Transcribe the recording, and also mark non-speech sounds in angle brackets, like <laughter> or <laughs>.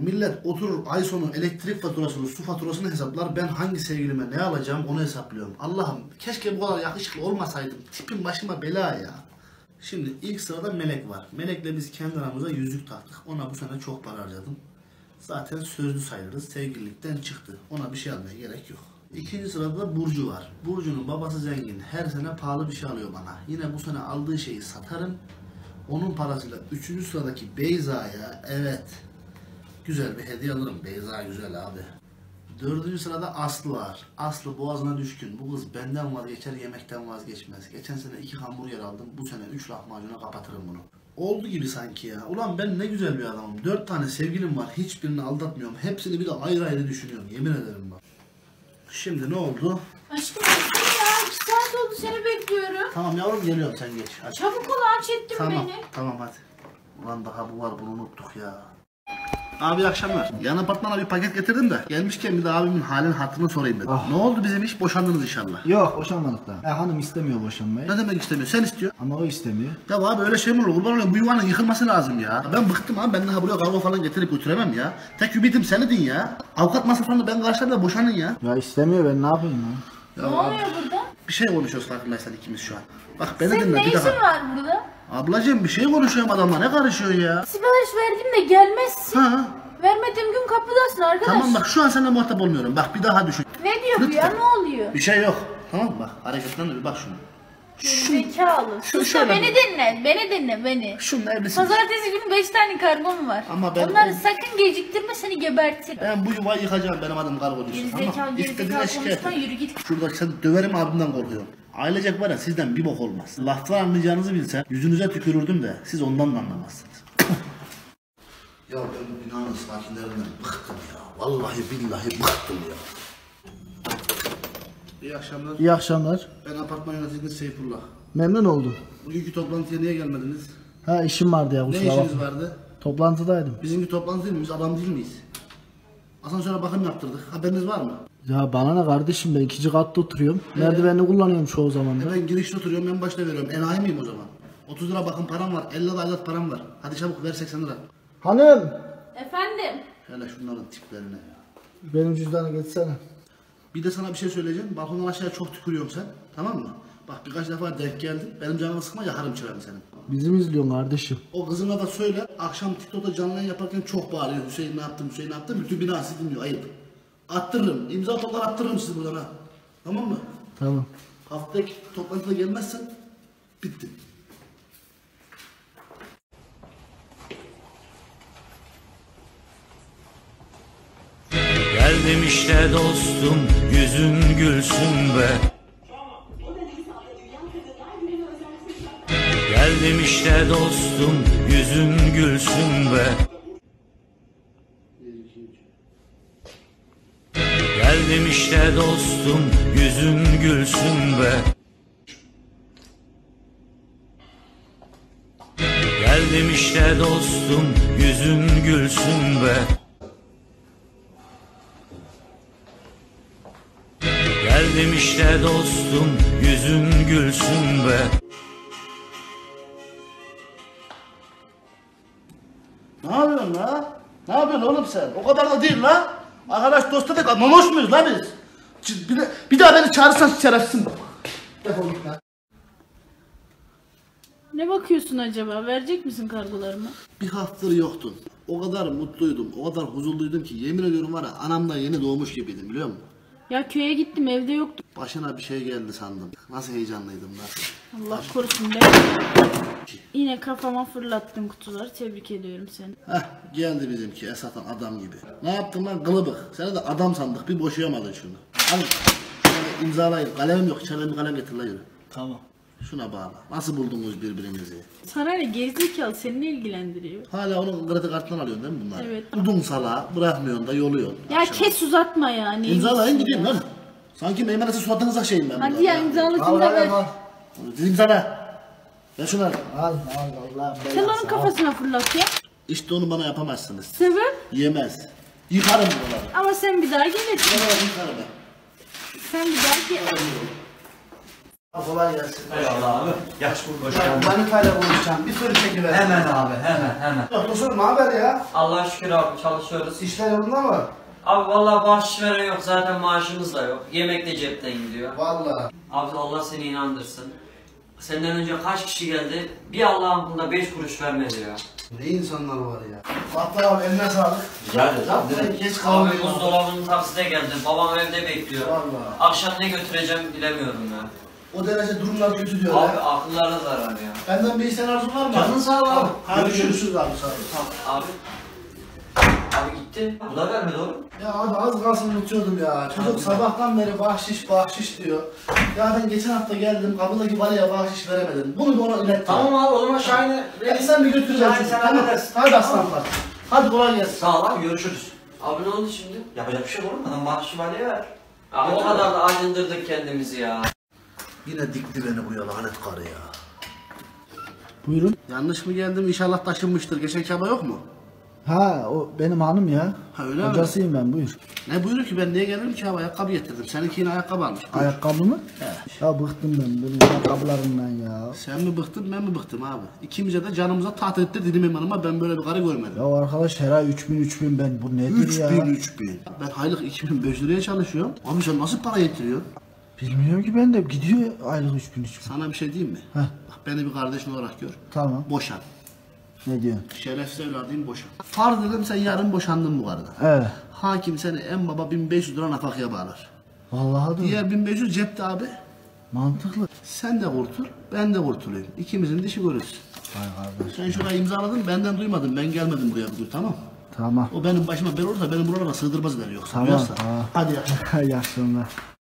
Millet oturur ay sonu elektrik faturasını, su faturasını hesaplar. Ben hangi sevgilime ne alacağım onu hesaplıyorum. Allah'ım keşke bu kadar yakışıklı olmasaydım. Tipim başıma bela ya. Şimdi ilk sırada Melek var. Melek'le biz kendi aramıza yüzük taktık. Ona bu sene çok para harcadım. Zaten sözlü sayılırız. Sevgililikten çıktı. Ona bir şey almaya gerek yok. İkinci sırada da Burcu var. Burcu'nun babası zengin. Her sene pahalı bir şey alıyor bana. Yine bu sene aldığı şeyi satarım. Onun parasıyla üçüncü sıradaki Beyza'ya evet güzel bir hediye alırım. Beyza güzel abi. Dördüncü sırada Aslı var. Aslı boğazına düşkün. Bu kız benden vazgeçer yemekten vazgeçmez. Geçen sene iki hamburger aldım. Bu sene üç lahmacuna kapatırım bunu. Oldu gibi sanki ya. Ulan ben ne güzel bir adamım. Dört tane sevgilim var. Hiçbirini aldatmıyorum. Hepsini bir de ayrı ayrı düşünüyorum. Yemin ederim bak. Şimdi ne oldu? Aşkım açsana ya. İki saat oldu seni bekliyorum. Tamam yavrum geliyorum sen geç. Aç. Çabuk ol aç ettin Tamam, beni. tamam hadi. Ulan daha bu var bunu unuttuk ya. Abi akşamlar. Yan apartmana bir paket getirdim de. Gelmişken bir de abimin halini hatırını sorayım dedim. Ah. Ne oldu bizim iş? Boşandınız inşallah. Yok boşanmadık daha. Ya hanım istemiyor boşanmayı. Ne demek istemiyor? Sen istiyor. Ama o istemiyor. Ya abi öyle şey mi olur? Kurban olayım bu yuvanın yıkılması lazım ya. Ben bıktım abi. Ben daha buraya kavga falan getirip götüremem ya. Tek ümidim senedin ya. Avukat masraflarını ben karşılarım da boşanın ya. Ya istemiyor ben ne yapayım ya? Ne oluyor burada? Bir şey konuşuyoruz farkındaysan ikimiz şu an. Bak beni Senin dinle ne bir işin daha. var burada? Ablacığım bir şey konuşuyorum adamla ne karışıyorsun ya? Sipariş verdim de gelmezsin. Ha Vermediğim gün kapıdasın arkadaş. tamam bak şu an seninle muhatap olmuyorum. Bak bir daha düşün. Ne diyor bu ya ne oluyor? Bir şey yok. Tamam mı? Bak hareketlerine bir bak şunu. Zekalı. şu- Sus şöyle beni bir- dinle. Beni dinle beni. Şununla evlisin. Pazartesi günü 5 tane kargom var. Ama ben- Onları sakın geciktirme seni gebertirim. Ben bu yuvayı yıkacağım benim adım kargo diyorsun. Gerizekalı gerizekalı konuşma yürü git. Şurada sen döverim abimden korkuyorum. Ailecek var ya sizden bir bok olmaz. Laftan anlayacağınızı bilsem yüzünüze tükürürdüm de siz ondan da anlamazsınız. Ya ben bu binanın sakinlerinden bıktım ya. Vallahi billahi bıktım ya. İyi akşamlar. İyi akşamlar. Ben apartman yöneticisi Seyfullah. Memnun oldum. Bugünkü toplantıya niye gelmediniz? Ha işim vardı ya Ne işiniz bakma. vardı? Toplantıdaydım. Bizimki toplantı değil mi? Biz adam değil miyiz? Asansöre bakım yaptırdık. Haberiniz var mı? Ya bana ne kardeşim ben ikinci katta oturuyorum. Merdivenini kullanıyorum çoğu zaman. E ben girişte oturuyorum en başta veriyorum. Enayi miyim o zaman? 30 lira bakım param var. 50 lira aidat param var. Hadi çabuk ver 80 lira. Hanım! Efendim. Hele şunların tiplerine ya. Benim cüzdanı getirsene. Bir de sana bir şey söyleyeceğim. Balkondan aşağıya çok tükürüyorsun sen. Tamam mı? Bak birkaç defa denk geldi. Benim canımı sıkma yakarım çırağını senin. Bizim izliyorsun kardeşim. O kızına da söyle. Akşam TikTok'ta canlı yayın yaparken çok bağırıyor. Hüseyin ne yaptın, Hüseyin ne yaptın? Bütün bina sizi dinliyor. Ayıp. Attırırım. İmza toplar attırırım sizi buradan ha. Tamam mı? Tamam. Haftaki toplantıda gelmezsen bitti. Geldim işte dostum yüzün gülsün be. Geldim işte dostum yüzün gülsün be. Geldim işte dostum yüzün gülsün be. Geldim işte dostum yüzün gülsün be Geldim işte dostum yüzün gülsün be Ne yapıyorsun la? Ne yapıyorsun oğlum sen? O kadar da değil la. Arkadaş dost dedik mamoş muyuz la biz? Ç- Bir, de- bir daha beni çağırırsan şerefsin. Defol git lan. Ne bakıyorsun acaba? Verecek misin kargolarımı? Bir haftadır yoktun. O kadar mutluydum, o kadar huzurluydum ki yemin ediyorum var ya anamdan yeni doğmuş gibiydim biliyor musun? Ya köye gittim evde yoktu. Başına bir şey geldi sandım. Nasıl heyecanlıydım lan. Allah korusun be. Yine kafama fırlattın kutuları. Tebrik ediyorum seni. Heh geldi bizimki esasen adam gibi. Ne yaptın lan kılıbık? Seni de adam sandık bir boşayamadın şunu. Al şunu imzalayın. Kalemim yok içeriden bir kalem getir la yürü. Tamam. Şuna bağla. Nasıl buldunuz birbirinizi? Sana ne gerizekalı seni ne ilgilendiriyor? Hala onun kredi kartından alıyorsun değil mi bunları? Evet. Buldun sala bırakmıyorsun da yoluyorsun. Ya kes uzatma ya. Ne İmzalayın gideyim lan. Sanki meymenesi suatınıza şeyim ben. Hadi ya imzalı Al kimde al ver. al. Siz imzala. Ver şunu. Al al Allah'ım Sen belası. onun kafasına fırlat ya. İşte onu bana yapamazsınız. Sebep? Yemez. Yıkarım buraları. Ama sen bir daha gel. Buraları yıkarım ben. Sen bir daha gel. Kolay gelsin. Eyvallah abi. Yaş bu hoş Ya, Manitayla konuşacağım. Bir sürü çekiver. Hemen abi hemen hemen. Tosun ne haber ya? Allah'a şükür abi çalışıyoruz. İşler yolunda mı? Abi vallahi bahşiş veren yok zaten maaşımız da yok. Yemek de cepten gidiyor. Vallahi. Abi Allah seni inandırsın. Senden önce kaç kişi geldi? Bir Allah'ın bunda 5 kuruş vermedi ya. Ne insanlar var ya. Fatih abi eline sağlık. Rica ederim. Geç Abi kalmıyor. buzdolabının takside geldi. Babam evde bekliyor. Vallahi. Akşam ne götüreceğim bilemiyorum ya. O derece durumlar kötü diyor Abi akıllara zarar ya. Benden bir isteğin arzun var mı? Canın sağ ol abi. Hadi Görüşürüz. abi sağ ol. Tamam abi. Abi gitti. Bu da vermedi oğlum. Ya abi az kalsın unutuyordum ya. Çocuk sabahtan beri bahşiş bahşiş diyor. Ya ben geçen hafta geldim kapıdaki balaya bahşiş veremedim. Bunu da ona ilet. Tamam abi o zaman Şahin'e Hadi sen bir götür Şahin sen Tamam. halledersin. Hadi aslanlar. Hadi kolay gelsin. Sağ ol abi görüşürüz. Abi ne oldu şimdi? Yapacak bir şey olur mu? Adam bahşişi valeye ver. Abi o kadar da acındırdık kendimizi ya. Yine dikti beni buraya lanet karı ya. Buyurun. Yanlış mı geldim? İnşallah taşınmıştır. Geçen kaba yok mu? Ha o benim hanım ya. Ha, öyle mi? Hocasıyım ben buyur. Ne buyuruyor ki ben niye geldim ki abi ayakkabı getirdim. Seninki yine ayakkabı almış. Buyur. Ayakkabı mı? Ya bıktım ben böyle ayakkabılarından ya. Sen mi bıktın ben mi bıktım abi? İkimize de canımıza taht etti dedim imanıma ben böyle bir karı görmedim. Ya arkadaş her ay 3000 3000 ben bu nedir ya? 3000 3000. Ben aylık 2500 liraya çalışıyorum. Abi sen nasıl para getiriyorsun? Bilmiyorum ki ben de gidiyor aylık 3000 3000. Sana bir şey diyeyim mi? Heh. Bak beni bir kardeşin olarak gör. Tamam. Boşan. Ne diyorsun? Şerefsiz evladıyım boşan. Farz dedim sen yarın boşandın bu karıdan. Evet. Hakim seni en baba 1500 lira nafakaya bağlar. Vallahi da Diğer 1500 cepte abi. mantıklı. Sen de kurtul, ben de kurtulayım. İkimizin dişi görürsün. Vay kardeş. Sen şurayı imzaladın, benden duymadın. Ben gelmedim buraya bugün, tamam Tamam. O benim başıma bel olursa benim buralara sığdırmaz eder yoksa. Tamam, tamam. Hadi ya. <laughs> İyi akşamlar.